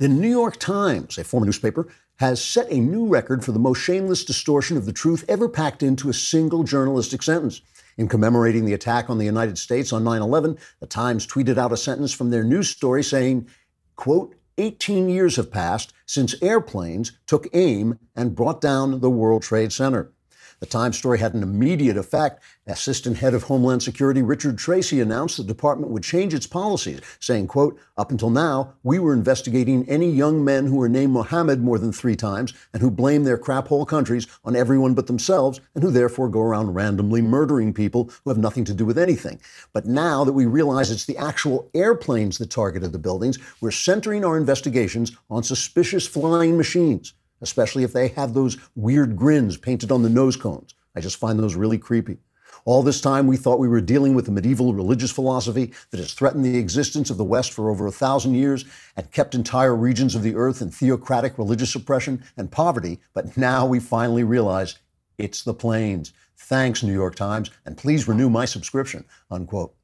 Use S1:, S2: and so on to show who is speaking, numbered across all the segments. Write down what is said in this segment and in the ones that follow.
S1: The New York Times, a former newspaper, has set a new record for the most shameless distortion of the truth ever packed into a single journalistic sentence. In commemorating the attack on the United States on 9 11, the Times tweeted out a sentence from their news story saying, quote, 18 years have passed since airplanes took aim and brought down the World Trade Center. The Times story had an immediate effect. Assistant Head of Homeland Security Richard Tracy announced the department would change its policies, saying, quote, up until now, we were investigating any young men who were named Mohammed more than three times and who blame their crap hole countries on everyone but themselves and who therefore go around randomly murdering people who have nothing to do with anything. But now that we realize it's the actual airplanes that targeted the buildings, we're centering our investigations on suspicious flying machines especially if they have those weird grins painted on the nose cones. I just find those really creepy. All this time, we thought we were dealing with a medieval religious philosophy that has threatened the existence of the West for over a thousand years and kept entire regions of the earth in theocratic religious oppression and poverty. But now we finally realize it's the planes. Thanks, New York Times, and please renew my subscription. Unquote.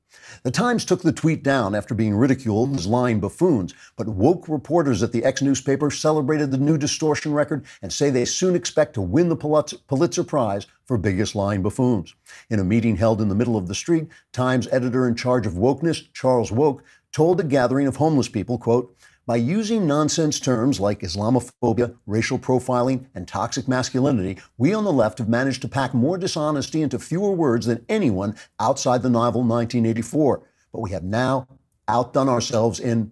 S1: The Times took the tweet down after being ridiculed as lying buffoons, but woke reporters at the ex newspaper celebrated the new distortion record and say they soon expect to win the Pulitzer Prize for biggest lying buffoons. In a meeting held in the middle of the street, Times editor in charge of wokeness, Charles Woke, told a gathering of homeless people, quote, by using nonsense terms like Islamophobia, racial profiling, and toxic masculinity, we on the left have managed to pack more dishonesty into fewer words than anyone outside the novel 1984. But we have now outdone ourselves in.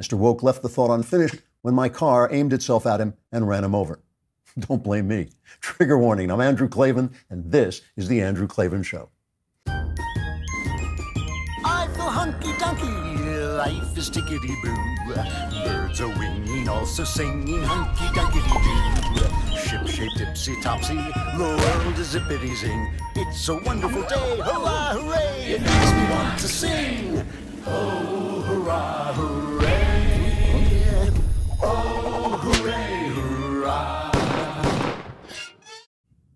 S1: Mr. Woke left the thought unfinished when my car aimed itself at him and ran him over. Don't blame me. Trigger warning I'm Andrew Klavan, and this is The Andrew Klavan Show.
S2: Is tickety boo. Birds are winging, also singing hunky dunky doo. Ship topsy, the world is zippity zing. It's a wonderful day, hurrah, hooray! It makes me want to sing. Oh, hurrah, hooray! Oh!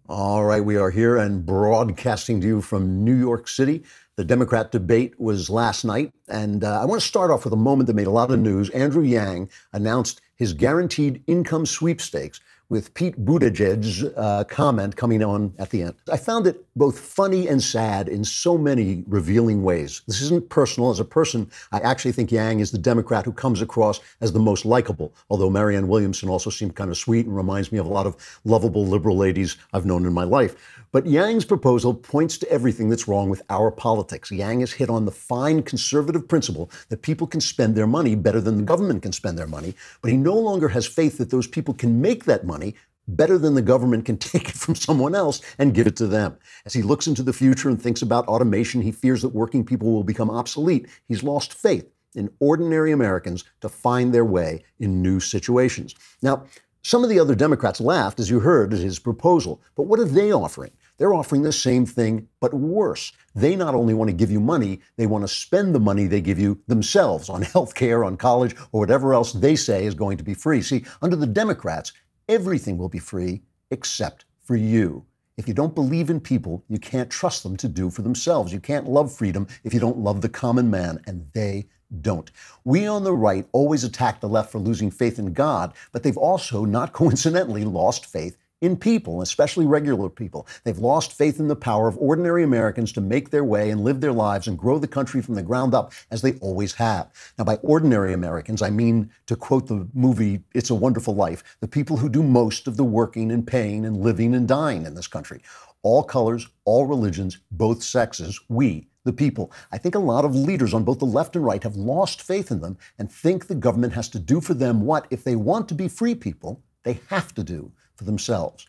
S1: All right, we are here and broadcasting to you from New York City. The Democrat debate was last night, and uh, I want to start off with a moment that made a lot of news. Andrew Yang announced his guaranteed income sweepstakes with Pete Buttigieg's uh, comment coming on at the end. I found it both funny and sad in so many revealing ways. This isn't personal. As a person, I actually think Yang is the Democrat who comes across as the most likable, although Marianne Williamson also seemed kind of sweet and reminds me of a lot of lovable liberal ladies I've known in my life. But Yang's proposal points to everything that's wrong with our politics. Yang has hit on the fine conservative principle that people can spend their money better than the government can spend their money, but he no longer has faith that those people can make that money better than the government can take it from someone else and give it to them. As he looks into the future and thinks about automation, he fears that working people will become obsolete. He's lost faith in ordinary Americans to find their way in new situations. Now, some of the other Democrats laughed, as you heard, at his proposal. But what are they offering? They're offering the same thing, but worse. They not only want to give you money, they want to spend the money they give you themselves on health care, on college, or whatever else they say is going to be free. See, under the Democrats, everything will be free except for you. If you don't believe in people, you can't trust them to do for themselves. You can't love freedom if you don't love the common man, and they don't. We on the right always attack the left for losing faith in God, but they've also, not coincidentally, lost faith in people, especially regular people. They've lost faith in the power of ordinary Americans to make their way and live their lives and grow the country from the ground up as they always have. Now, by ordinary Americans, I mean, to quote the movie It's a Wonderful Life, the people who do most of the working and paying and living and dying in this country. All colors, all religions, both sexes, we, the people. I think a lot of leaders on both the left and right have lost faith in them and think the government has to do for them what, if they want to be free people, they have to do for themselves.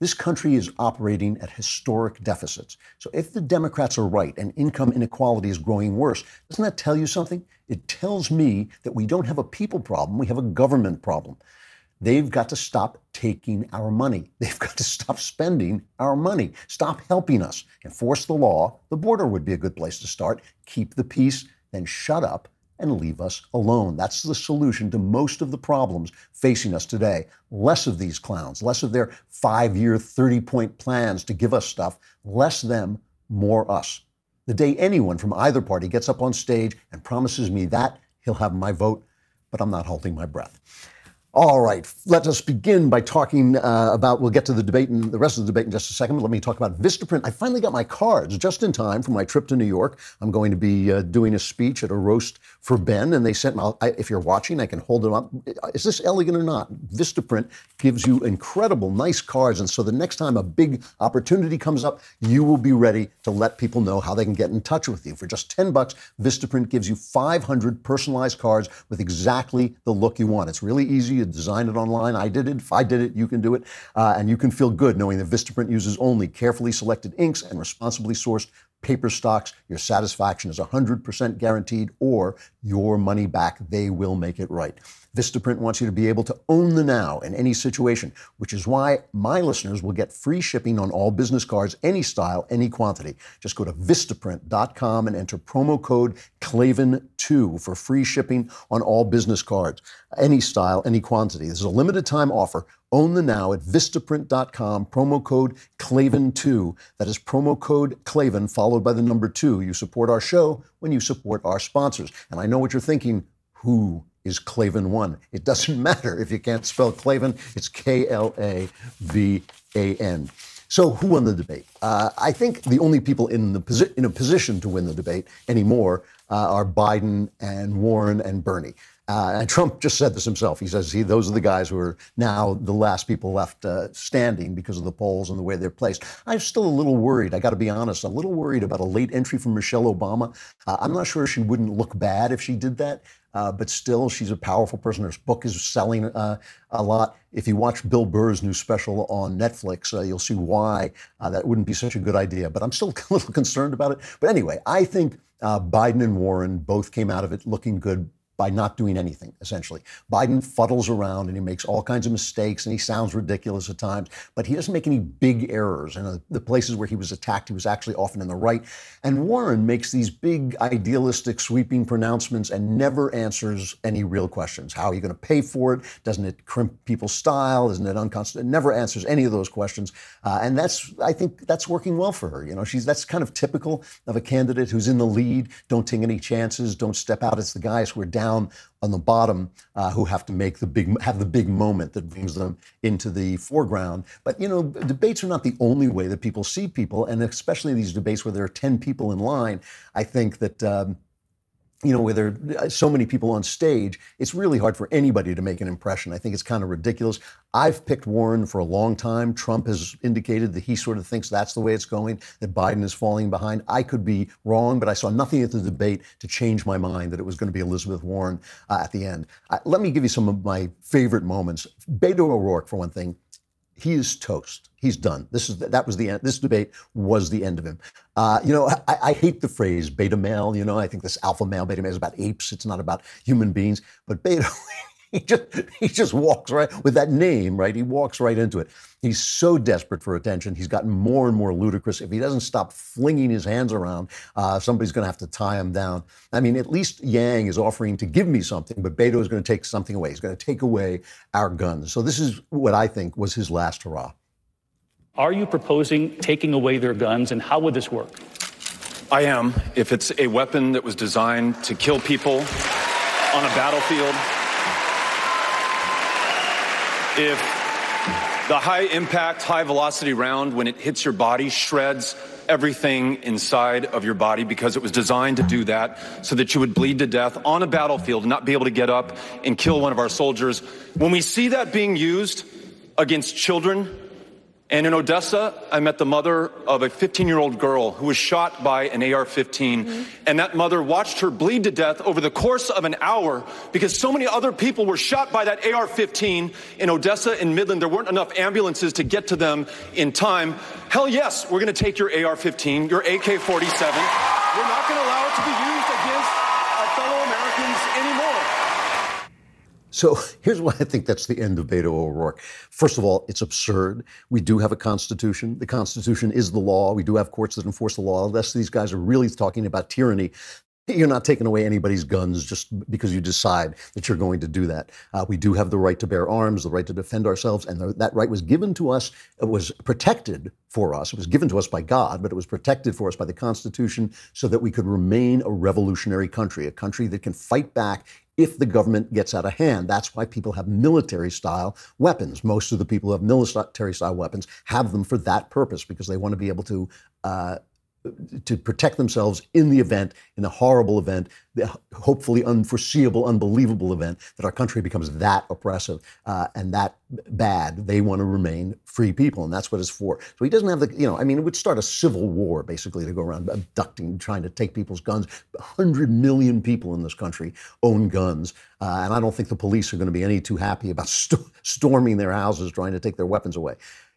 S1: This country is operating at historic deficits. So if the Democrats are right and income inequality is growing worse, doesn't that tell you something? It tells me that we don't have a people problem, we have a government problem. They've got to stop taking our money. They've got to stop spending our money. Stop helping us. Enforce the law. The border would be a good place to start. Keep the peace, then shut up and leave us alone. That's the solution to most of the problems facing us today. Less of these clowns, less of their five year, 30 point plans to give us stuff, less them, more us. The day anyone from either party gets up on stage and promises me that, he'll have my vote. but I'm not holding my breath. All right, let us begin by talking uh, about. We'll get to the debate and the rest of the debate in just a second. But let me talk about Vistaprint. I finally got my cards just in time for my trip to New York. I'm going to be uh, doing a speech at a roast for Ben, and they sent me. I, if you're watching, I can hold them up. Is this elegant or not? Vistaprint gives you incredible, nice cards, and so the next time a big opportunity comes up, you will be ready to let people know how they can get in touch with you. For just ten bucks, Vistaprint gives you 500 personalized cards with exactly the look you want. It's really easy you design it online. I did it. If I did it, you can do it. Uh, and you can feel good knowing that Vistaprint uses only carefully selected inks and responsibly sourced paper stocks. Your satisfaction is 100% guaranteed or your money back. They will make it right. Vistaprint wants you to be able to own the now in any situation, which is why my listeners will get free shipping on all business cards, any style, any quantity. Just go to Vistaprint.com and enter promo code Klavan2 for free shipping on all business cards, any style, any quantity. This is a limited time offer. Own the now at Vistaprint.com, promo code Klavan2. That is promo code Klavan followed by the number two. You support our show when you support our sponsors. And I know what you're thinking. Who is Klavan one. It doesn't matter if you can't spell Klavan, it's K L A V A N. So, who won the debate? Uh, I think the only people in, the posi- in a position to win the debate anymore uh, are Biden and Warren and Bernie. Uh, and Trump just said this himself. He says he, those are the guys who are now the last people left uh, standing because of the polls and the way they're placed. I'm still a little worried. I got to be honest. A little worried about a late entry from Michelle Obama. Uh, I'm not sure she wouldn't look bad if she did that. Uh, but still, she's a powerful person. Her book is selling uh, a lot. If you watch Bill Burr's new special on Netflix, uh, you'll see why uh, that wouldn't be such a good idea. But I'm still a little concerned about it. But anyway, I think uh, Biden and Warren both came out of it looking good by not doing anything, essentially. Biden fuddles around and he makes all kinds of mistakes and he sounds ridiculous at times, but he doesn't make any big errors. And the places where he was attacked, he was actually often in the right. And Warren makes these big, idealistic, sweeping pronouncements and never answers any real questions. How are you going to pay for it? Doesn't it crimp people's style? Isn't it unconstitutional? Never answers any of those questions. Uh, and that's, I think, that's working well for her. You know, she's that's kind of typical of a candidate who's in the lead. Don't take any chances. Don't step out. It's the guys who are down down on the bottom uh, who have to make the big have the big moment that brings them into the foreground. But you know, debates are not the only way that people see people, and especially these debates where there are ten people in line. I think that. Um, you know, where there are so many people on stage, it's really hard for anybody to make an impression. I think it's kind of ridiculous. I've picked Warren for a long time. Trump has indicated that he sort of thinks that's the way it's going, that Biden is falling behind. I could be wrong, but I saw nothing at the debate to change my mind that it was going to be Elizabeth Warren uh, at the end. Uh, let me give you some of my favorite moments. Beto O'Rourke, for one thing, he is toast. He's done. This is that was the end. This debate was the end of him. Uh, you know, I, I, hate the phrase beta male. You know, I think this alpha male, beta male is about apes. It's not about human beings. But Beto, he just he just walks right with that name, right? He walks right into it. He's so desperate for attention. He's gotten more and more ludicrous. If he doesn't stop flinging his hands around, uh, somebody's going to have to tie him down. I mean, at least Yang is offering to give me something, but Beto is going to take something away. He's going to take away our guns. So this is what I think was his last hurrah.
S3: Are you proposing taking away their guns, and how would this work?
S4: I am. If it's a weapon that was designed to kill people on a battlefield, if the high impact, high velocity round, when it hits your body, shreds everything inside of your body because it was designed to do that so that you would bleed to death on a battlefield and not be able to get up and kill one of our soldiers. When we see that being used against children, and in Odessa, I met the mother of a 15 year old girl who was shot by an AR 15. Mm-hmm. And that mother watched her bleed to death over the course of an hour because so many other people were shot by that AR 15 in Odessa and Midland. There weren't enough ambulances to get to them in time. Hell yes, we're going to take your AR 15, your AK 47. We're not going to allow it to be used against our fellow Americans anymore.
S1: So here's why I think that's the end of Beto O'Rourke. First of all, it's absurd. We do have a constitution. The constitution is the law. We do have courts that enforce the law. Unless these guys are really talking about tyranny, you're not taking away anybody's guns just because you decide that you're going to do that. Uh, we do have the right to bear arms, the right to defend ourselves, and the, that right was given to us. It was protected for us. It was given to us by God, but it was protected for us by the Constitution so that we could remain a revolutionary country, a country that can fight back if the government gets out of hand. That's why people have military style weapons. Most of the people who have military style weapons have them for that purpose because they want to be able to. Uh, to protect themselves in the event, in a horrible event, the hopefully unforeseeable, unbelievable event that our country becomes that oppressive uh, and that bad. They want to remain free people, and that's what it's for. So he doesn't have the, you know, I mean, it would start a civil war basically to go around abducting, trying to take people's guns. 100 million people in this country own guns, uh, and I don't think the police are going to be any too happy about st- storming their houses trying to take their weapons away.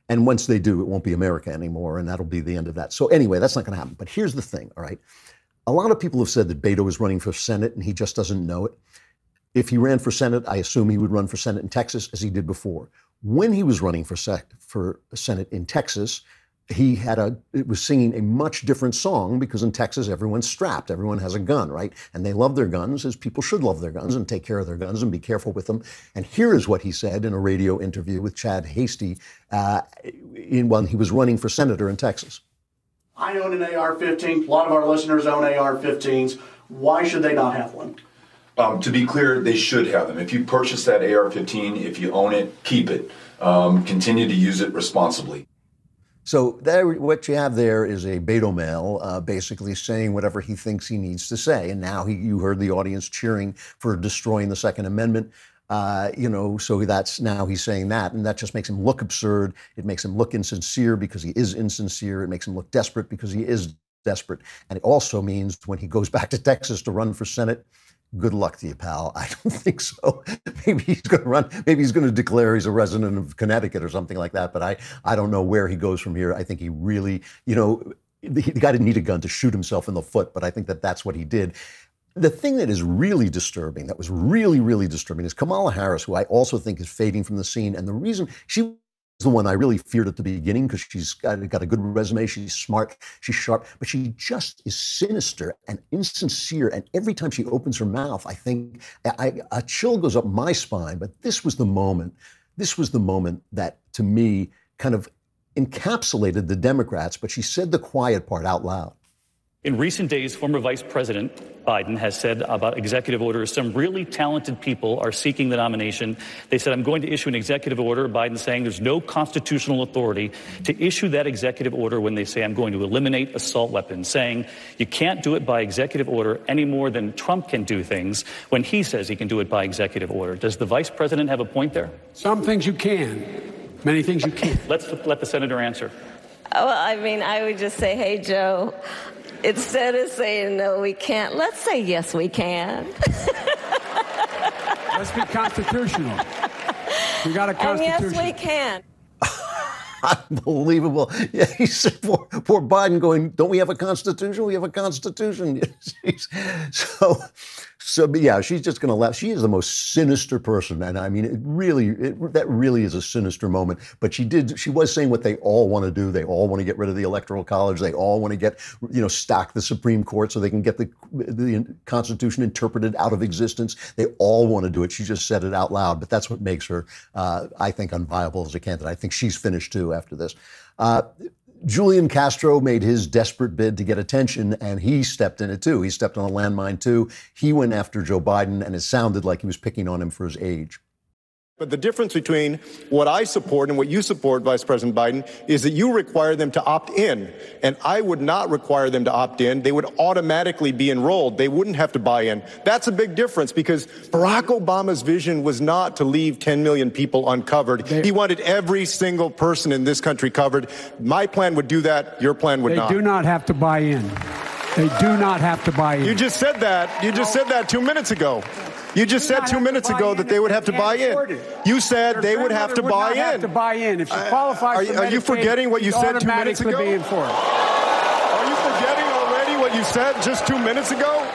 S1: And once they do, it won't be America anymore, and that'll be the end of that. So, anyway, that's not going to happen. But here's the thing, all right? A lot of people have said that Beto is running for Senate and he just doesn't know it. If he ran for Senate, I assume he would run for Senate in Texas as he did before. When he was running for, sec- for Senate in Texas, he had a it was singing a much different song because in Texas everyone's strapped, everyone has a gun, right? And they love their guns as people should love their guns and take care of their guns and be careful with them. And here is what he said in a radio interview with Chad Hasty uh, in when he was running for senator in Texas.
S5: I own an AR-15. A lot of our listeners own AR-15s. Why should they not have one?
S6: Um, to be clear, they should have them. If you purchase that AR-15, if you own it, keep it. Um, continue to use it responsibly.
S1: So there, what you have there is a Beto male, uh, basically saying whatever he thinks he needs to say. And now he, you heard the audience cheering for destroying the Second Amendment. Uh, you know, so that's now he's saying that, and that just makes him look absurd. It makes him look insincere because he is insincere. It makes him look desperate because he is desperate. And it also means when he goes back to Texas to run for Senate, good luck to you, pal. I don't think so. maybe he's going to run. Maybe he's going to declare he's a resident of Connecticut or something like that. But I, I don't know where he goes from here. I think he really, you know, the, the guy didn't need a gun to shoot himself in the foot, but I think that that's what he did. The thing that is really disturbing, that was really, really disturbing, is Kamala Harris, who I also think is fading from the scene. And the reason she the one I really feared at the beginning because she's got, got, a good resume. She's smart, she's sharp, but she just is sinister and insincere. And every time she opens her mouth, I think I, a chill goes up my spine. But this was the moment. This was the moment that, to me, kind of encapsulated the Democrats. But she said the quiet part out loud.
S3: In recent days, former Vice President Biden has said about executive orders, some really talented people are seeking the nomination. They said, I'm going to issue an executive order. Biden saying there's no constitutional authority to issue that executive order when they say, I'm going to eliminate assault weapons, saying you can't do it by executive order any more than Trump can do things when he says he can do it by executive order. Does the vice president have a point there?
S7: Some things you can, many things you can't.
S3: Let's let the senator answer.
S8: Well, I mean, I would just say, hey, Joe, Instead of saying no, we can't, let's say yes, we can.
S7: let's be constitutional. We got a constitution.
S8: And yes, we can.
S1: Unbelievable. Yeah, he said, poor, poor Biden going, don't we have a constitution? We have a constitution. so, so, yeah, she's just going to laugh. She is the most sinister person, and I mean, it really, it, that really is a sinister moment. But she did, she was saying what they all want to do. They all want to get rid of the electoral college. They all want to get, you know, stack the Supreme Court so they can get the the Constitution interpreted out of existence. They all want to do it. She just said it out loud. But that's what makes her, uh, I think, unviable as a candidate. I think she's finished too after this. Uh, Julian Castro made his desperate bid to get attention, and he stepped in it too. He stepped on a landmine too. He went after Joe Biden, and it sounded like he was picking on him for his age.
S9: But the difference between what I support and what you support, Vice President Biden, is that you require them to opt in. And I would not require them to opt in. They would automatically be enrolled. They wouldn't have to buy in. That's a big difference because Barack Obama's vision was not to leave 10 million people uncovered. They, he wanted every single person in this country covered. My plan would do that. Your plan would
S7: they
S9: not.
S7: They do not have to buy in. They do not have to buy in.
S9: You just said that. You just said that two minutes ago. You just said two minutes ago that they would have to buy in. You said they would have to buy in.
S7: Have to buy in if she qualifies.
S9: Are, are you forgetting what you said two minutes ago?
S7: Be in for it.
S9: Are you forgetting already what you said just two minutes ago?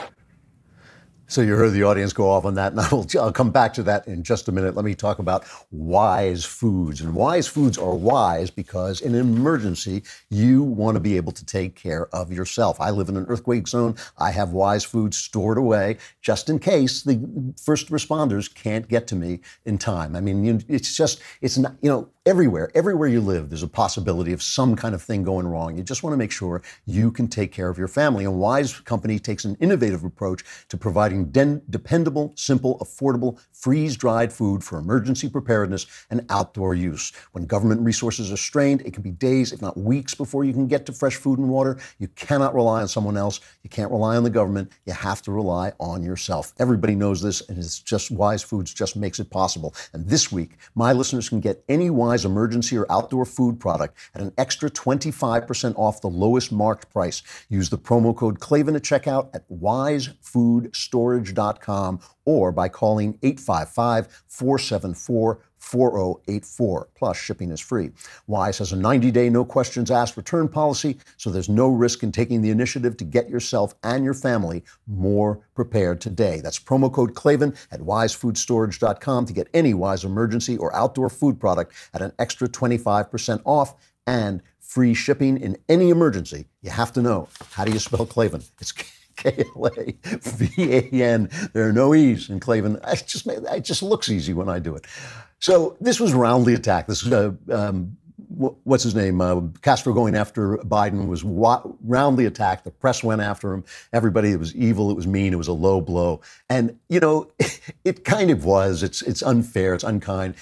S1: So you heard the audience go off on that, and I'll, I'll, come back to that in just a minute. Let me talk about wise foods. And wise foods are wise because in an emergency, you want to be able to take care of yourself. I live in an earthquake zone. I have wise foods stored away just in case the first responders can't get to me in time. I mean, it's just, it's not, you know, everywhere, everywhere you live, there's a possibility of some kind of thing going wrong. You just want to make sure you can take care of your family. And Wise Company takes an innovative approach to providing den- dependable, simple, affordable, freeze dried food for emergency preparedness and outdoor use. When government resources are strained, it can be days, if not weeks, before you can get to fresh food and water. You cannot rely on someone else. You can't rely on the government. You have to rely on yourself. Everybody knows this, and it's just Wise Foods just makes it possible. And this week, my listeners can get any Wise emergency or outdoor food product at an extra 25% off the lowest marked price. Use the promo code Klavan at checkout at wisefoodstorage.com or by calling 855 474 4084. Plus, shipping is free. Wise has a 90 day, no questions asked return policy, so there's no risk in taking the initiative to get yourself and your family more prepared today. That's promo code Klavan at wisefoodstorage.com to get any Wise emergency or outdoor food product at an extra 25% off and free shipping in any emergency. You have to know how do you spell Klavan? It's K L A V A N. There are no E's in Klavan. I just, it just looks easy when I do it. So this was roundly attacked. This uh, um, what's his name? Uh, Castro going after Biden was wa- roundly attacked. The press went after him. Everybody, it was evil. It was mean. It was a low blow. And you know, it kind of was. It's it's unfair. It's unkind.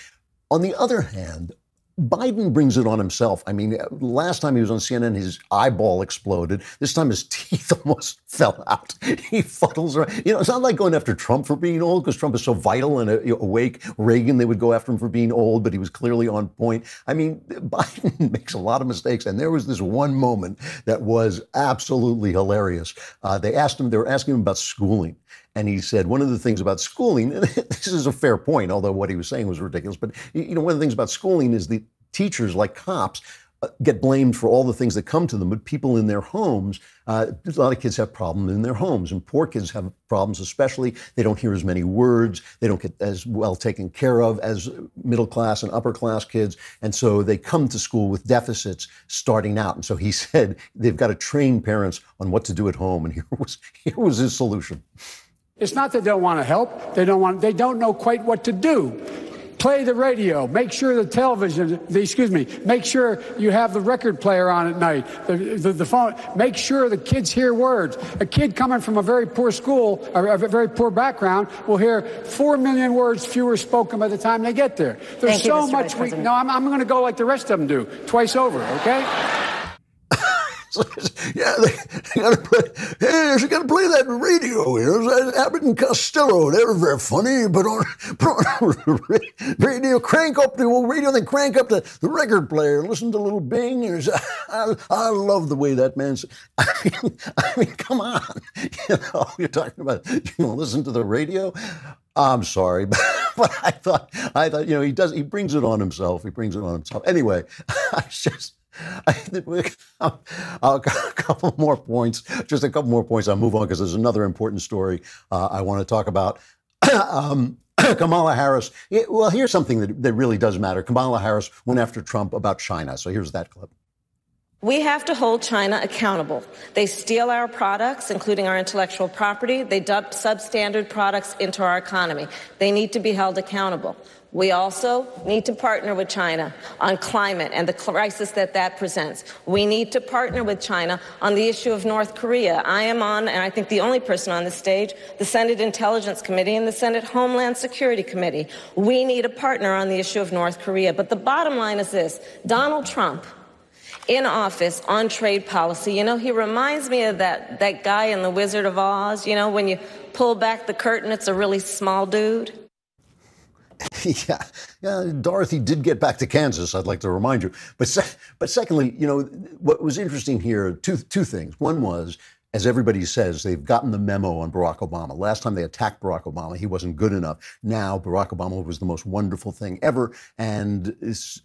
S1: On the other hand, Biden brings it on himself. I mean, last time he was on CNN, his eyeball exploded. This time his teeth almost fell out. He fuddles around. You know, it's not like going after Trump for being old because Trump is so vital and uh, awake. Reagan, they would go after him for being old, but he was clearly on point. I mean, Biden makes a lot of mistakes. And there was this one moment that was absolutely hilarious. Uh, they asked him, they were asking him about schooling. And he said one of the things about schooling, and this is a fair point, although what he was saying was ridiculous, but you know, one of the things about schooling is the teachers, like cops, uh, get blamed for all the things that come to them, but people in their homes, uh, a lot of kids have problems in their homes, and poor kids have problems, especially they don't hear as many words, they don't get as well taken care of as middle class and upper class kids, and so they come to school with deficits starting out. And so he said they've got to train parents on what to do at home, and here was here was his solution.
S7: It's not that they don't want to help. They don't want. They don't know quite what to do. Play the radio. Make sure the television. The, excuse me. Make sure you have the record player on at night. The, the, the, phone. Make sure the kids hear words. A kid coming from a very poor school, a, a very poor background, will hear four million words fewer spoken by the time they get there. There's
S10: Thank so
S7: you, much. We, no, I'm, I'm going to go like the rest of them do, twice over. Okay.
S1: yeah, they, got to play. Hey, she got to play that radio. You know, Abbott and Costello. They were very funny, but on, radio, crank up the old radio, then crank up the, the record player. Listen to little Bing. I, I love the way that man's. I mean, I mean, come on. You know, you're talking about you know, listen to the radio. I'm sorry, but, but I thought I thought you know he does he brings it on himself. He brings it on himself. Anyway, I just a couple more points, just a couple more points. I'll move on because there's another important story uh, I want to talk about. um, Kamala Harris. well, here's something that, that really does matter. Kamala Harris went after Trump about China. So here's that clip.
S8: We have to hold China accountable. They steal our products, including our intellectual property. They dump substandard products into our economy. They need to be held accountable. We also need to partner with China on climate and the crisis that that presents. We need to partner with China on the issue of North Korea. I am on, and I think the only person on the stage, the Senate Intelligence Committee and the Senate Homeland Security Committee. We need a partner on the issue of North Korea. But the bottom line is this Donald Trump in office on trade policy. You know, he reminds me of that, that guy in The Wizard of Oz. You know, when you pull back the curtain, it's a really small dude.
S1: yeah, yeah. Dorothy did get back to Kansas. I'd like to remind you. But se- but secondly, you know, what was interesting here two two things. One was as everybody says, they've gotten the memo on Barack Obama. Last time they attacked Barack Obama, he wasn't good enough. Now Barack Obama was the most wonderful thing ever, and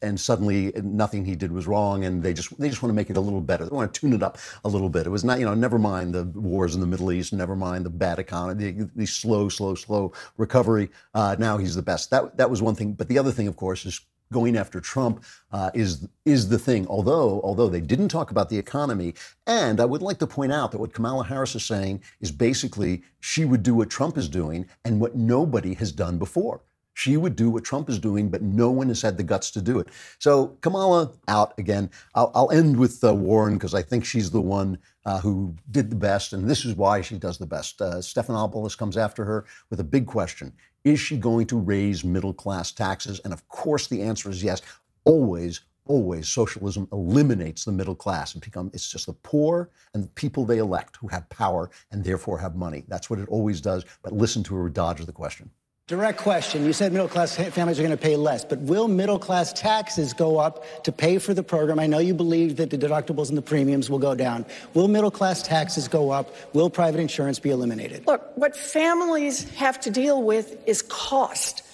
S1: and suddenly nothing he did was wrong, and they just they just want to make it a little better. They want to tune it up a little bit. It was not, you know, never mind the wars in the Middle East, never mind the bad economy, the, the slow, slow, slow recovery. Uh, now he's the best. That that was one thing. But the other thing, of course, is going after Trump uh, is is the thing. Although although they didn't talk about the economy, and I would like to point out that what Kamala Harris is saying is basically she would do what Trump is doing and what nobody has done before. She would do what Trump is doing, but no one has had the guts to do it. So Kamala out again. I'll, I'll end with uh, Warren because I think she's the one uh, who did the best, and this is why she does the best. Uh, Stephanopoulos comes after her with a big question: Is she going to raise middle class taxes? And of course, the answer is yes. Always, always socialism eliminates the middle class and become it's just the poor and the people they elect who have power and therefore have money. That's what it always does. But listen to her dodge the question.
S10: Direct question. You said middle class families are going to pay less, but will middle class taxes go up to pay for the program? I know you believe that the deductibles and the premiums will go down. Will middle class taxes go up? Will private insurance be eliminated?
S11: Look, what families have to deal with is cost,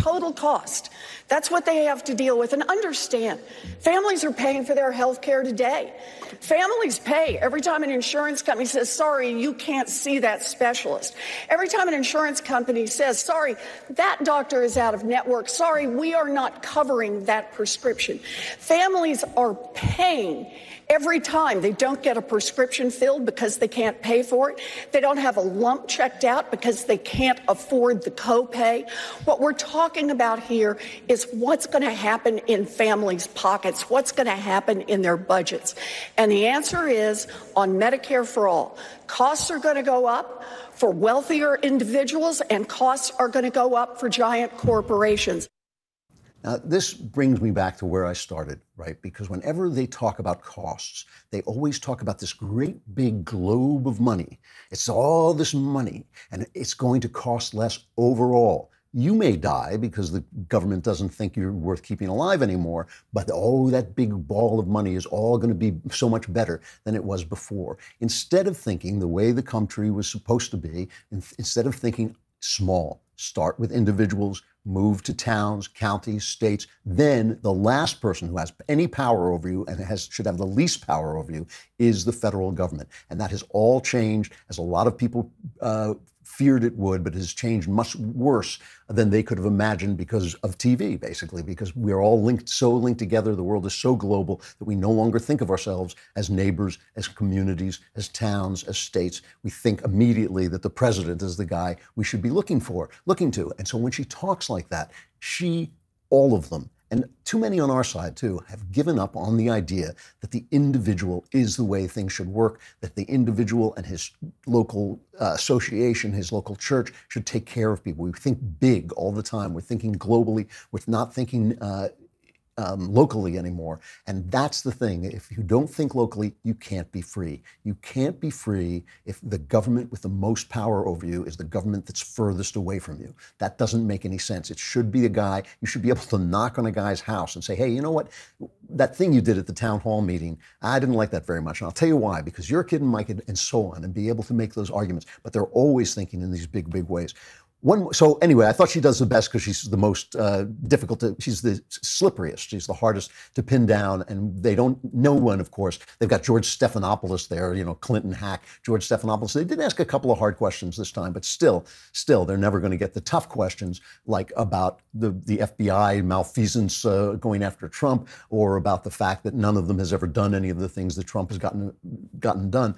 S11: total cost. That's what they have to deal with. And understand, families are paying for their health care today. Families pay every time an insurance company says, sorry, you can't see that specialist. Every time an insurance company says, sorry, that doctor is out of network. Sorry, we are not covering that prescription. Families are paying Every time they don't get a prescription filled because they can't pay for it, they don't have a lump checked out because they can't afford the copay. What we're talking about here is what's going to happen in families' pockets, what's going to happen in their budgets. And the answer is on Medicare for all. Costs are going to go up for wealthier individuals and costs are going to go up for giant corporations.
S1: This brings me back to where I started, right? Because whenever they talk about costs, they always talk about this great big globe of money. It's all this money, and it's going to cost less overall. You may die because the government doesn't think you're worth keeping alive anymore, but oh, that big ball of money is all going to be so much better than it was before. Instead of thinking the way the country was supposed to be, instead of thinking small, start with individuals, move to towns, counties, states. Then the last person who has any power over you and has should have the least power over you is the federal government. And that has all changed, as a lot of people uh, feared it would, but has changed much worse than they could have imagined because of TV, basically, because we're all linked, so linked together. The world is so global that we no longer think of ourselves as neighbors, as communities, as towns, as states. We think immediately that the president is the guy we should be looking for, looking to. And so when she talks like that, she, all of them, and too many on our side, too, have given up on the idea that the individual is the way things should work, that the individual and his local uh, association, his local church should take care of people. We think big all the time. We're thinking globally. We're not thinking uh, um, locally anymore. And that's the thing. If you don't think locally, you can't be free. You can't be free if the government with the most power over you is the government that's furthest away from you. That doesn't make any sense. It should be a guy, you should be able to knock on a guy's house and say, hey, you know what? That thing you did at the town hall meeting, I didn't like that very much. And I'll tell you why, because you're a kid and Mike and so on, and be able to make those arguments. But they're always thinking in these big, big ways. One, so anyway, I thought she does the best because she's the most uh, difficult to, she's the slipperiest. She's the hardest to pin down. And they don't, no one, of course, they've got George Stephanopoulos there, you know, Clinton hack, George Stephanopoulos. They did ask a couple of hard questions this time, but still, still, they're never going to get the tough questions like about the, the FBI malfeasance uh, going after Trump or about the fact that none of them has ever done any of the things that Trump has gotten, gotten done.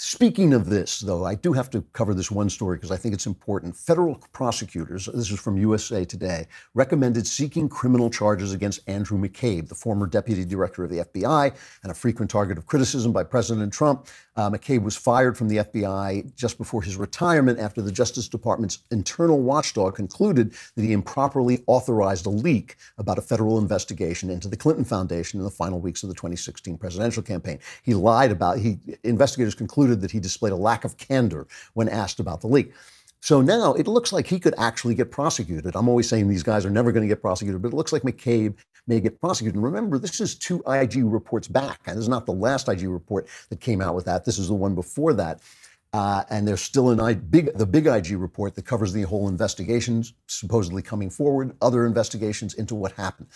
S1: Speaking of this, though, I do have to cover this one story because I think it's important. Federal prosecutors, this is from USA Today, recommended seeking criminal charges against Andrew McCabe, the former deputy director of the FBI and a frequent target of criticism by President Trump. Uh, McCabe was fired from the FBI just before his retirement after the Justice Department's internal watchdog concluded that he improperly authorized a leak about a federal investigation into the Clinton Foundation in the final weeks of the 2016 presidential campaign. He lied about, he, investigators concluded that he displayed a lack of candor when asked about the leak. So now it looks like he could actually get prosecuted. I'm always saying these guys are never going to get prosecuted, but it looks like McCabe may get prosecuted. And remember, this is two IG reports back. And this is not the last IG report that came out with that. This is the one before that. Uh, and there's still an I, big, the big IG report that covers the whole investigations supposedly coming forward, other investigations into what happened.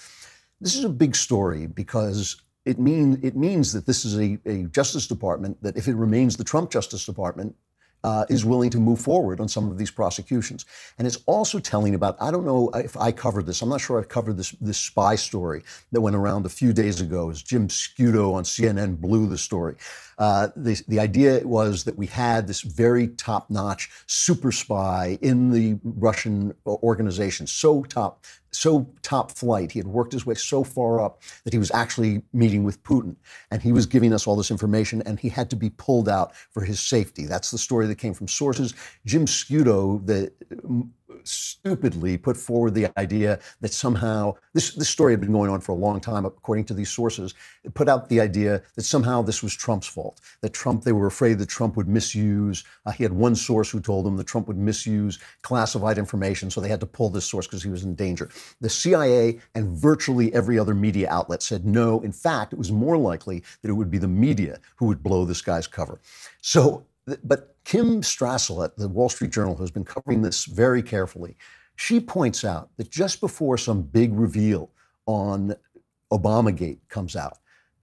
S1: This is a big story because it, it means that this is a, a Justice Department that, if it remains the Trump Justice Department, uh, is willing to move forward on some of these prosecutions. And it's also telling about, I don't know if I covered this, I'm not sure I've covered this, this spy story that went around a few days ago as Jim Sciutto on CNN blew the story. Uh, the, the idea was that we had this very top notch super spy in the Russian organization, so top, so top flight. He had worked his way so far up that he was actually meeting with Putin. And he was giving us all this information, and he had to be pulled out for his safety. That's the story that came from sources. Jim Sciutto, the stupidly put forward the idea that somehow this, this story had been going on for a long time, according to these sources. It put out the idea that somehow this was Trump's fault, that Trump, they were afraid that Trump would misuse. Uh, he had one source who told him that Trump would misuse classified information, so they had to pull this source because he was in danger. The CIA and virtually every other media outlet said no. In fact, it was more likely that it would be the media who would blow this guy's cover. So, but Kim Strassel at the Wall Street Journal, who's been covering this very carefully, she points out that just before some big reveal on Obamagate comes out,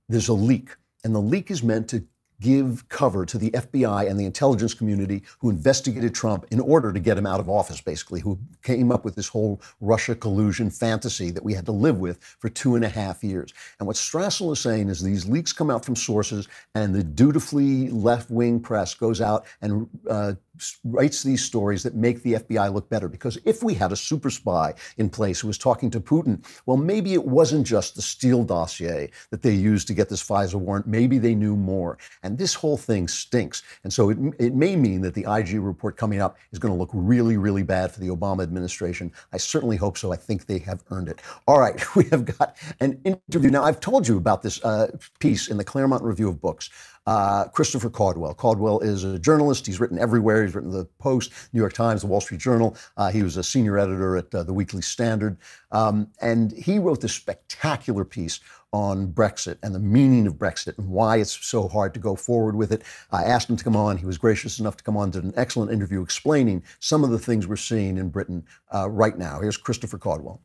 S1: there's a leak. And the leak is meant to give cover to the FBI and the intelligence community who investigated Trump in order to get him out of office, basically, who came up with this whole Russia collusion fantasy that we had to live with for two and a half years. And what Strassel is saying is these leaks come out from sources, and the dutifully left wing press goes out and uh, writes these stories that make the FBI look better. Because if we had a super spy in place who was talking to Putin, well, maybe it wasn't just the Steele dossier that they used to get this FISA warrant. Maybe they knew more. And this whole thing stinks. And so it, it may mean that the IG report coming up is going to look really, really bad for the Obama administration. I certainly hope so. I think they have earned it. All right, we have got an interview. Now, I've told you about this uh, piece in the Claremont Review of Books uh, Christopher Caldwell. Caudwell is a journalist. He's written everywhere. He's written the Post, New York Times, the Wall Street Journal. Uh, he was a senior editor at uh, the Weekly Standard. Um, and he wrote this spectacular piece on Brexit and the meaning of Brexit and why it's so hard to go forward with it. I asked him to come on. He was gracious enough to come on, did an excellent interview explaining some of the things we're seeing in Britain uh, right now. Here's Christopher Caldwell.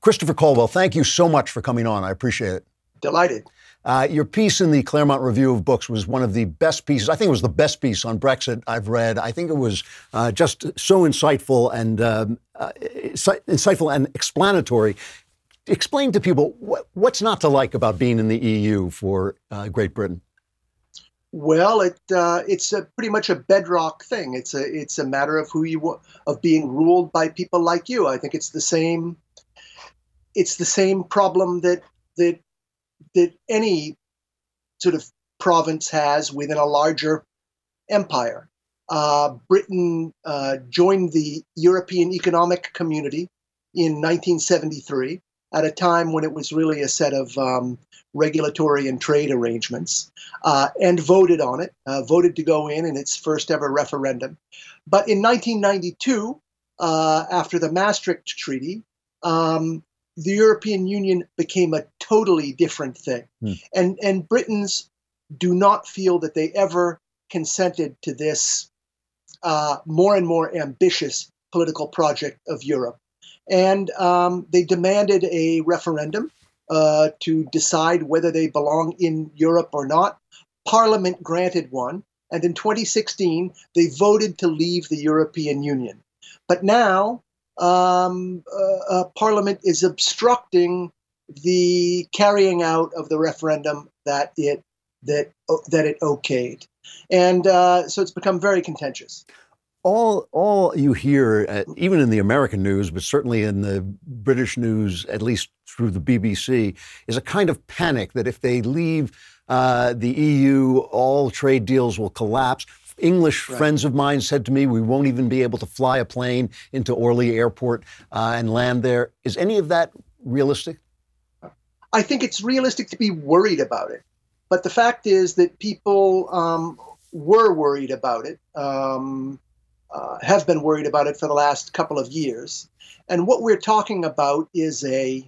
S1: Christopher Caldwell, thank you so much for coming on. I appreciate it.
S12: Delighted.
S1: Uh, your piece in the Claremont Review of Books was one of the best pieces. I think it was the best piece on Brexit I've read. I think it was uh, just so insightful and um, uh, insightful and explanatory. Explain to people what, what's not to like about being in the EU for uh, Great Britain.
S12: Well, it uh, it's a, pretty much a bedrock thing. It's a it's a matter of who you of being ruled by people like you. I think it's the same. It's the same problem that that that any sort of province has within a larger empire. Uh, Britain uh, joined the European Economic Community in 1973 at a time when it was really a set of um, regulatory and trade arrangements, uh, and voted on it, uh, voted to go in in its first ever referendum. But in 1992, uh, after the Maastricht Treaty, um, the European Union became a totally different thing. Hmm. And, and Britons do not feel that they ever consented to this uh, more and more ambitious political project of Europe. And um, they demanded a referendum uh, to decide whether they belong in Europe or not. Parliament granted one. And in 2016, they voted to leave the European Union. But now um, uh, uh, Parliament is obstructing the carrying out of the referendum that it that that it okayed, and uh, so it's become very contentious.
S1: All all you hear, uh, even in the American news, but certainly in the British news, at least through the BBC, is a kind of panic that if they leave uh, the EU, all trade deals will collapse. English right. friends of mine said to me, we won't even be able to fly a plane into Orly Airport uh, and land there. Is any of that realistic?
S12: I think it's realistic to be worried about it. But the fact is that people um, were worried about it, um, uh, have been worried about it for the last couple of years. And what we're talking about is a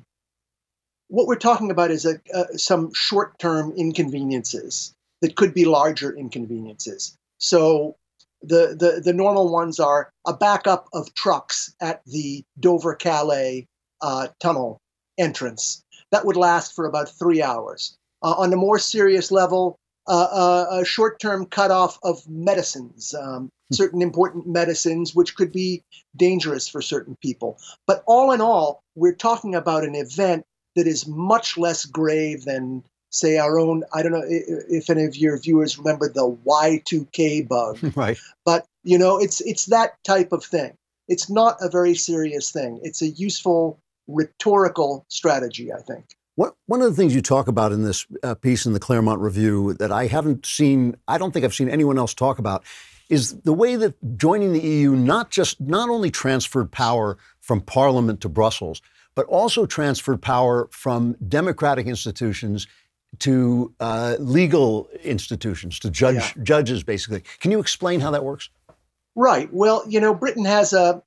S12: what we're talking about is a, uh, some short-term inconveniences that could be larger inconveniences. So the, the, the normal ones are a backup of trucks at the Dover Calais uh, tunnel entrance. That would last for about three hours. Uh, on a more serious level, uh, uh a short term cutoff of medicines, um, hmm. certain important medicines, which could be dangerous for certain people. But all in all, we're talking about an event that is much less grave than say our own. I don't know if any of your viewers remember the Y2K bug,
S1: right?
S12: But you know, it's it's that type of thing. It's not a very serious thing. It's a useful rhetorical strategy, I think.
S1: What, one of the things you talk about in this uh, piece in the Claremont Review that I haven't seen, I don't think I've seen anyone else talk about, is the way that joining the EU not just not only transferred power from Parliament to Brussels, but also transferred power from democratic institutions to uh, legal institutions, to judge yeah. judges, basically. Can you explain how that works?
S12: Right. Well, you know, Britain has a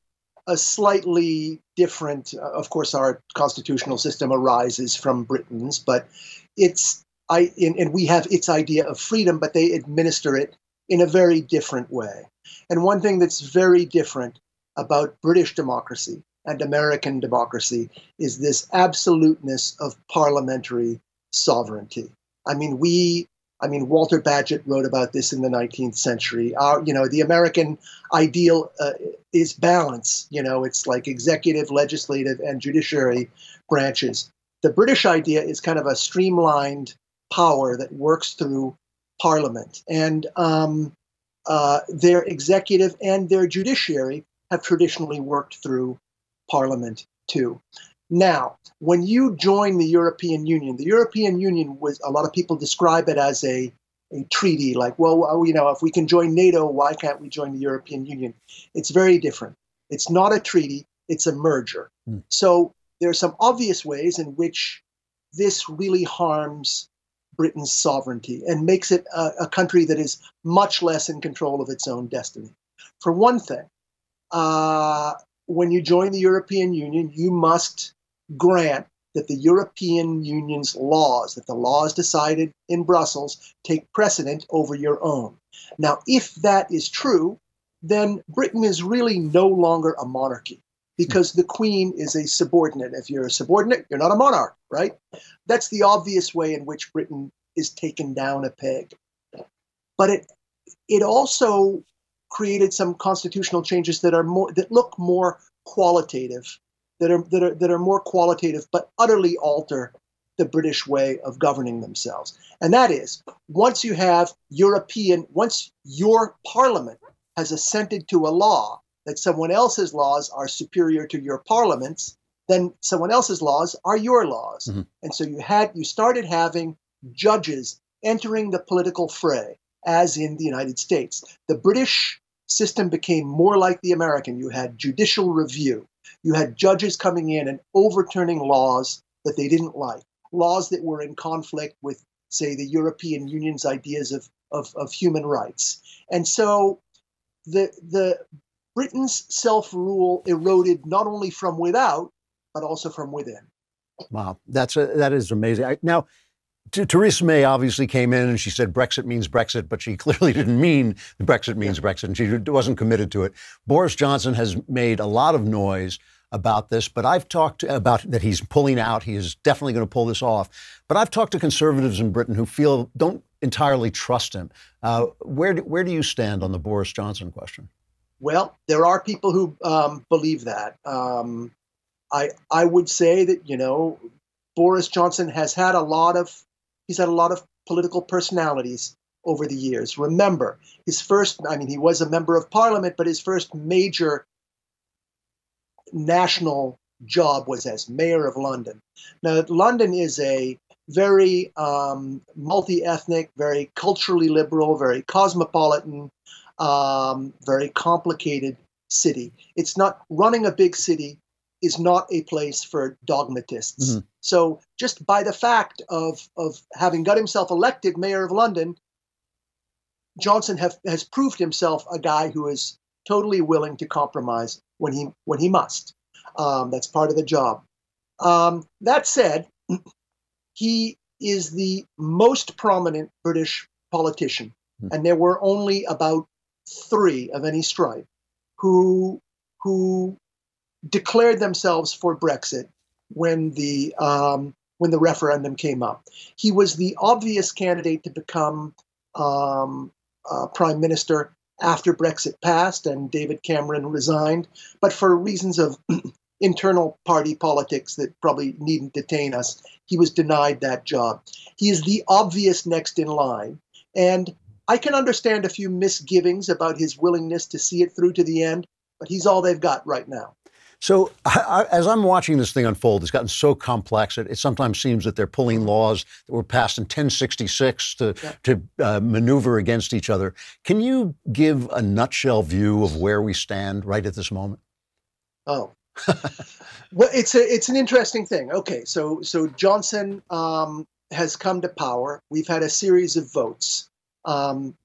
S12: a slightly different. Uh, of course, our constitutional system arises from Britain's, but it's I in, and we have its idea of freedom, but they administer it in a very different way. And one thing that's very different about British democracy and American democracy is this absoluteness of parliamentary sovereignty. I mean, we, I mean, Walter Bagehot wrote about this in the 19th century. Our, you know, the American ideal uh, is balance. You know, it's like executive, legislative, and judiciary branches. The British idea is kind of a streamlined power that works through parliament. And um, uh, their executive and their judiciary have traditionally worked through parliament too. Now, when you join the European Union, the European Union was a lot of people describe it as a a treaty like well you know if we can join nato why can't we join the european union? It's very different. It's not a treaty it's a merger. Mm. so there are some obvious ways in which this really harms britain's sovereignty and makes it a, a country that is much less in control of its own destiny. For one thing uh, when you join the european union you must grant that the European Union's laws, that the laws decided in Brussels, take precedent over your own. Now, if that is true, then Britain is really no longer a monarchy because the Queen is a subordinate. If you're a subordinate, you're not a monarch, right? That's the obvious way in which Britain is taken down a peg. But it it also created some constitutional changes that are more that look more qualitative that are that are that are more qualitative but utterly alter the British way of governing themselves. And that is once you have European once your parliament has assented to a law that someone else's laws are superior to your parliament's, then someone else's laws are your laws. Mm-hmm. And so you had you started having judges entering the political fray as in the United States. The British system became more like the American. You had judicial review you had judges coming in and overturning laws that they didn't like, laws that were in conflict with, say, the European Union's ideas of, of, of human rights. And so the, the Britain's self rule eroded not only from without, but also from within.
S1: Wow, that's a, that is amazing. I, now, Theresa May obviously came in and she said Brexit means Brexit, but she clearly didn't mean Brexit means. Brexit, and she wasn't committed to it. Boris Johnson has made a lot of noise about this, but I've talked about that he's pulling out. He is definitely going to pull this off. But I've talked to conservatives in Britain who feel don't entirely trust him. Uh, where do, where do you stand on the Boris Johnson question?
S12: Well, there are people who um, believe that. Um, I I would say that you know Boris Johnson has had a lot of he's had a lot of political personalities over the years. Remember, his first, I mean, he was a member of parliament, but his first major national job was as mayor of London. Now, London is a very um, multi ethnic, very culturally liberal, very cosmopolitan, um, very complicated city. It's not running a big city is not a place for dogmatists. Mm-hmm. So just by the fact of of having got himself elected mayor of London, Johnson have, has proved himself a guy who is totally willing to compromise when he when he must. Um, that's part of the job. Um, that said, he is the most prominent British politician, mm-hmm. and there were only about three of any stripe who who declared themselves for Brexit when the um, when the referendum came up. He was the obvious candidate to become um, uh, prime minister after Brexit passed and David Cameron resigned. But for reasons of internal party politics that probably needn't detain us. He was denied that job. He is the obvious next in line. And I can understand a few misgivings about his willingness to see it through to the end, but he's all they've got right now.
S1: So, I, as I'm watching this thing unfold, it's gotten so complex. It, it, sometimes seems that they're pulling laws that were passed in 1066 to yeah. to uh, maneuver against each other. Can you give a nutshell view of where we stand right at this moment?
S12: Oh, well, it's a it's an interesting thing. Okay, so so Johnson um, has come to power. We've had a series of votes. Um,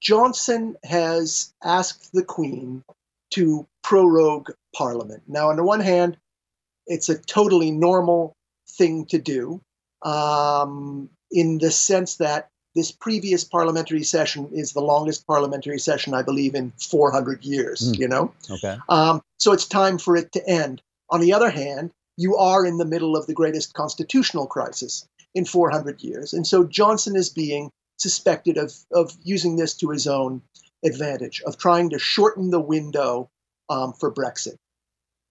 S12: Johnson has asked the Queen to prorogue Parliament. Now, on the one hand, it's a totally normal thing to do um, in the sense that this previous parliamentary session is the longest parliamentary session, I believe, in 400 years, mm. you know?
S1: Okay.
S12: Um, so it's time for it to end. On the other hand, you are in the middle of the greatest constitutional crisis in 400 years. And so Johnson is being suspected of, of using this to his own advantage, of trying to shorten the window um, for Brexit.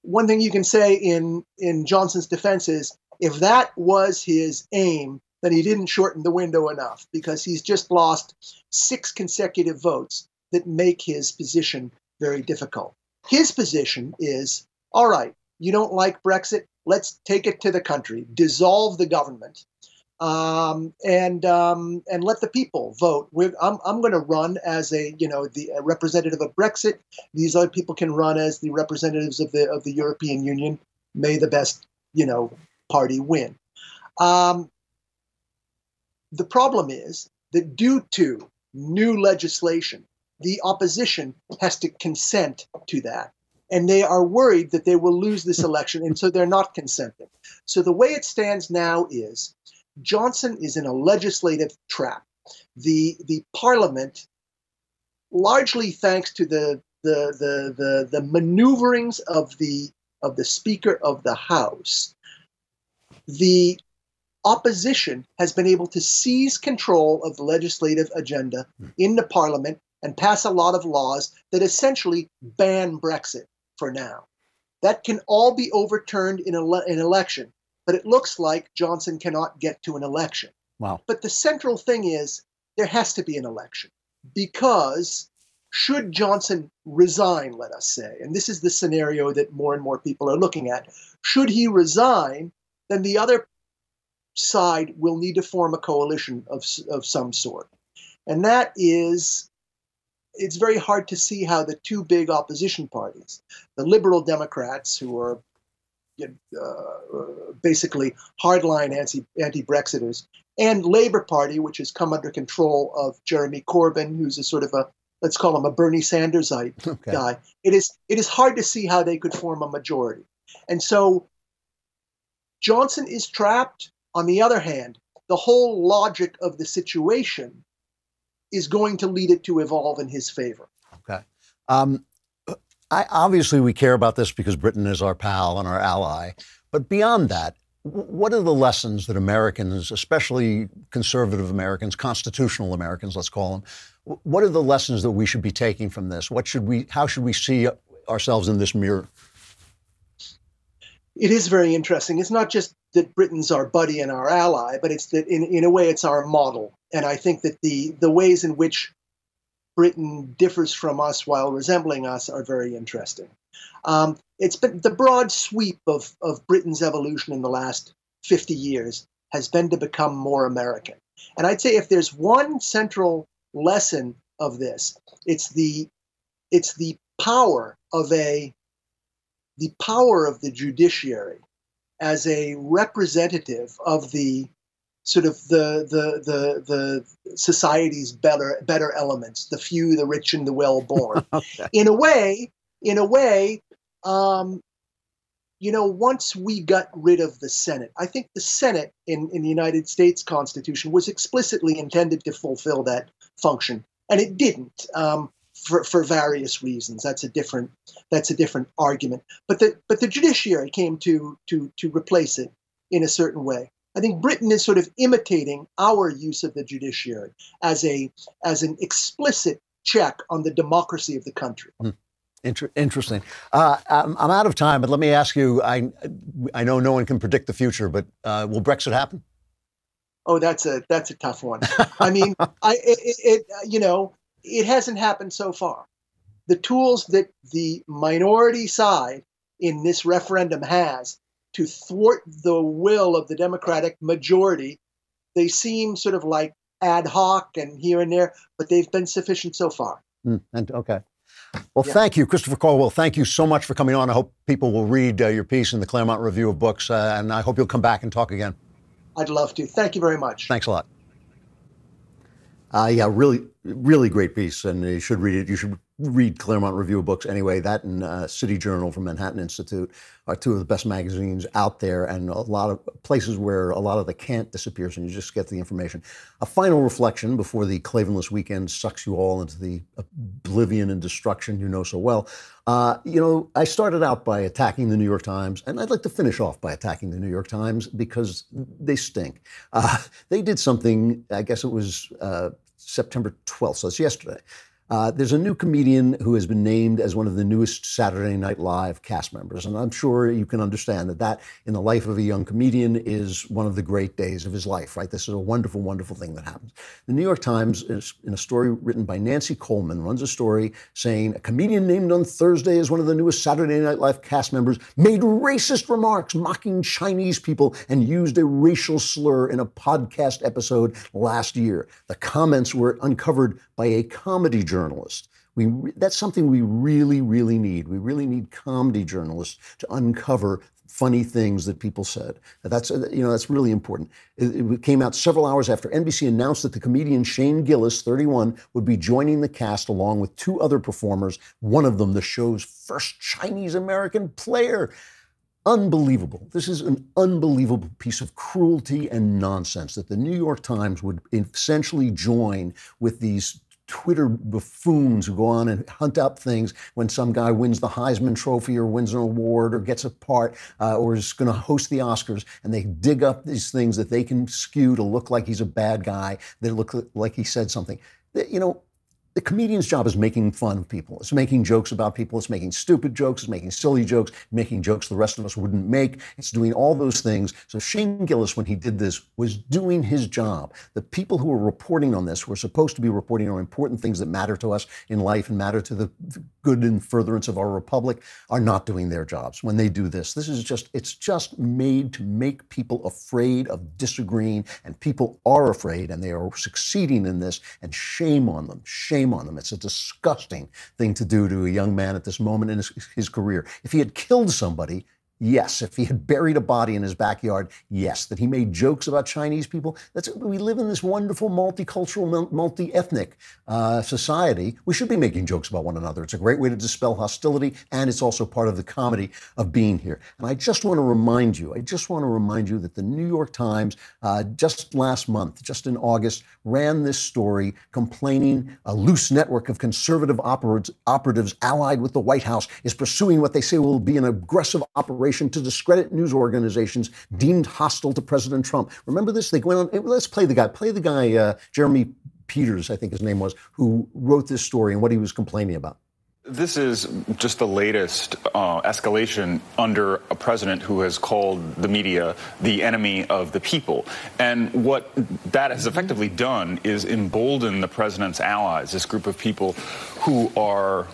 S12: One thing you can say in, in Johnson's defense is if that was his aim, then he didn't shorten the window enough because he's just lost six consecutive votes that make his position very difficult. His position is all right, you don't like Brexit, let's take it to the country, dissolve the government, um, and um, and let the people vote. We're, I'm I'm going to run as a you know the representative of Brexit. These other people can run as the representatives of the of the European Union. May the best you know party win. Um, the problem is that due to new legislation, the opposition has to consent to that. And they are worried that they will lose this election, and so they're not consenting. So the way it stands now is Johnson is in a legislative trap. The the Parliament, largely thanks to the the the the, the maneuverings of the of the Speaker of the House, the opposition has been able to seize control of the legislative agenda hmm. in the Parliament and pass a lot of laws that essentially ban Brexit for now. That can all be overturned in an election but it looks like Johnson cannot get to an election.
S1: Wow.
S12: But the central thing is there has to be an election because should Johnson resign, let us say, and this is the scenario that more and more people are looking at, should he resign, then the other side will need to form a coalition of, of some sort. And that is, it's very hard to see how the two big opposition parties, the Liberal Democrats, who are basically hardline anti anti Brexiters, and Labour Party, which has come under control of Jeremy Corbyn, who's a sort of a let's call him a Bernie Sandersite okay. guy. It is it is hard to see how they could form a majority, and so Johnson is trapped. On the other hand, the whole logic of the situation is going to lead it to evolve in his favor.
S1: Okay. Um, I, obviously, we care about this because Britain is our pal and our ally. But beyond that, what are the lessons that Americans, especially conservative Americans, constitutional Americans, let's call them, what are the lessons that we should be taking from this? What should we, how should we see ourselves in this mirror?
S12: It is very interesting. It's not just that Britain's our buddy and our ally, but it's that in, in a way it's our model. And I think that the the ways in which Britain differs from us while resembling us are very interesting. Um, it's been the broad sweep of, of Britain's evolution in the last 50 years has been to become more American. And I'd say if there's one central lesson of this, it's the it's the power of a the power of the judiciary as a representative of the sort of the the the the society's better better elements, the few, the rich, and the well-born. okay. In a way, in a way, um, you know, once we got rid of the Senate, I think the Senate in, in the United States Constitution was explicitly intended to fulfill that function, and it didn't. Um, for, for various reasons. That's a different that's a different argument. But the but the judiciary came to to to replace it in a certain way. I think Britain is sort of imitating our use of the judiciary as a as an explicit check on the democracy of the country.
S1: Mm. Inter- interesting. Uh, I'm, I'm, out of time, but let me ask you. I I know no one can predict the future, but uh, will Brexit happen?
S12: Oh, that's a that's a tough one. I mean, I it, it you know it hasn't happened so far. The tools that the minority side in this referendum has to thwart the will of the Democratic majority, they seem sort of like ad hoc and here and there, but they've been sufficient so far.
S1: Mm, and okay. Well, yeah. thank you, Christopher Caldwell. Thank you so much for coming on. I hope people will read uh, your piece in the Claremont Review of Books, uh, and I hope you'll come back and talk again.
S12: I'd love to. Thank you very much.
S1: Thanks a lot. Uh, yeah, really, really great piece, and you should read it. You should read Claremont Review of Books anyway. That and uh, City Journal from Manhattan Institute are two of the best magazines out there, and a lot of places where a lot of the cant disappears, and you just get the information. A final reflection before the Klavanless weekend sucks you all into the oblivion and destruction you know so well. Uh, you know, I started out by attacking the New York Times, and I'd like to finish off by attacking the New York Times because they stink. Uh, they did something. I guess it was uh, September 12th, so it's yesterday. Uh, there's a new comedian who has been named as one of the newest Saturday Night Live cast members. And I'm sure you can understand that that, in the life of a young comedian, is one of the great days of his life, right? This is a wonderful, wonderful thing that happens. The New York Times, is, in a story written by Nancy Coleman, runs a story saying a comedian named on Thursday as one of the newest Saturday Night Live cast members made racist remarks mocking Chinese people and used a racial slur in a podcast episode last year. The comments were uncovered by a comedy journalist. We, that's something we really, really need. We really need comedy journalists to uncover funny things that people said. That's uh, you know that's really important. It, it, came out several hours after NBC announced that the comedian Shane Gillis, 31, would be joining the cast along with two other performers. One of them, the show's first Chinese American player. Unbelievable. This is an unbelievable piece of cruelty and nonsense that the New York Times would essentially join with these Twitter buffoons who go on and hunt up things when some guy wins the Heisman Trophy or wins an award or gets a part uh, or is going to host the Oscars, and they dig up these things that they can skew to look like he's a bad guy, that look like he said something. You know, the comedian's job is making fun of people. It's making jokes about people. It's making stupid jokes. It's making silly jokes, making jokes the rest of us wouldn't make. It's doing all those things. So Shane Gillis, when he did this, was doing his job. The people who were reporting on this were supposed to be reporting on important things that matter to us in life and matter to the good and furtherance of our republic are not doing their jobs when they do this. This is just, it's just made to make people afraid of disagreeing, and people are afraid, and they are succeeding in this, and shame on them. Shame shame on them. It's a disgusting thing to do to a young man at this moment in his, his career. If he had killed somebody, Yes. If he had buried a body in his backyard, yes. That he made jokes about Chinese people. That's we live in this wonderful multicultural, multi-ethnic uh, society. We should be making jokes about one another. It's a great way to dispel hostility, and it's also part of the comedy of being here. And I just want to remind you, I just want to remind you that the New York Times uh, just last month, just in August, ran this story complaining a loose network of conservative operatives allied with the White House is pursuing what they say will be an aggressive operation operation to discredit news organizations deemed hostile to President Trump. Remember this? They went on. Let's play the guy. Play the guy, uh, Jeremy Peters, I think his name was, who wrote this story and what he was complaining about.
S13: This is just the latest uh, escalation under a president who has called the media the enemy of the people. And what that has effectively done is embolden the president's allies, this group of people who are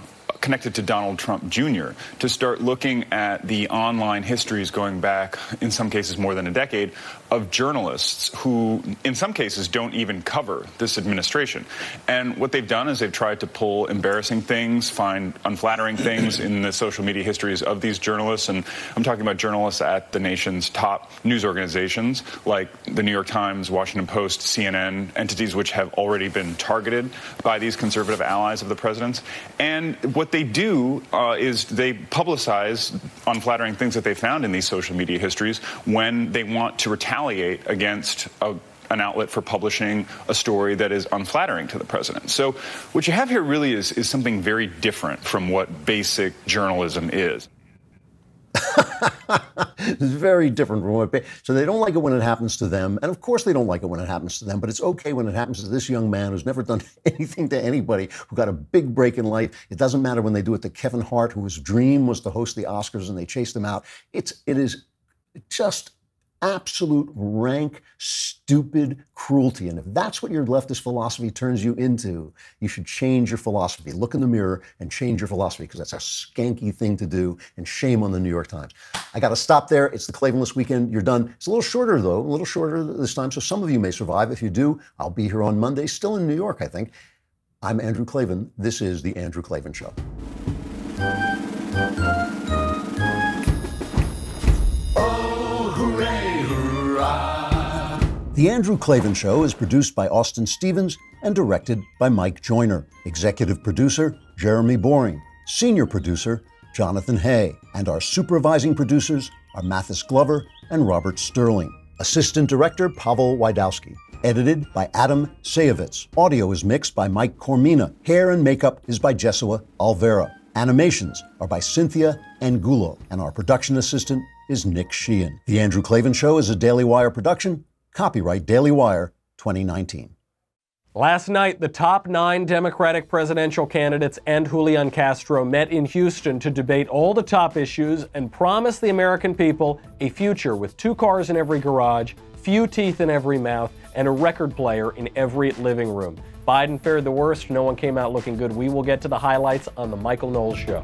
S13: connected to Donald Trump Jr. to start looking at the online histories going back, in some cases more than a decade, of journalists who, in some cases, don't even cover this administration. And what they've done is they've tried to pull embarrassing things, find unflattering things in the social media histories of these journalists. And I'm talking about journalists at the nation's top news organizations like the New York Times, Washington Post, CNN, entities which have already been targeted by these conservative allies of the president's. And what they do uh, is they publicize unflattering things that they found in these social media histories when they want to retaliate against a an outlet for publishing a story that is unflattering to the president. So what you have here really is, is something very different from what basic journalism is.
S1: It's very different from what. So they don't like it when it happens to them, and of course they don't like it when it happens to them. But it's okay when it happens to this young man who's never done anything to anybody, who got a big break in life. It doesn't matter when they do it to Kevin Hart, whose dream was to host the Oscars, and they chased him out. It's it is just absolute rank, stupid cruelty. And if that's what your leftist philosophy turns you into, you should change your philosophy. Look in the mirror and change your philosophy because that's a skanky thing to do. And shame on the New York Times. I got to stop there. It's the Klavanless weekend. You're done. It's a little shorter, though, a little shorter this time. So some of you may survive. If you do, I'll be here on Monday, still in New York, I think. I'm Andrew Klavan. This is The Andrew Klavan Show. The Andrew Klavan Show is produced by Austin Stevens and directed by Mike Joyner. Executive producer, Jeremy Boring. Senior producer, Jonathan Hay. And our supervising producers are Mathis Glover and Robert Sterling. Assistant director, Pavel Wydowski. Edited by Adam Sayevitz. Audio is mixed by Mike Coromina. Hair and makeup is by Jesua Alvera. Animations are by Cynthia Angulo. And our production assistant is Nick Sheehan. The Andrew Klavan Show is a Daily Wire production Copyright Daily Wire 2019.
S14: Last night, the top nine Democratic presidential candidates and Julian Castro met in Houston to debate all the top issues and promise the American people a future with two cars in every garage, few teeth in every mouth, and a record player in every living room. Biden fared the worst. No one came out looking good. We will get to the highlights on The Michael Knowles Show.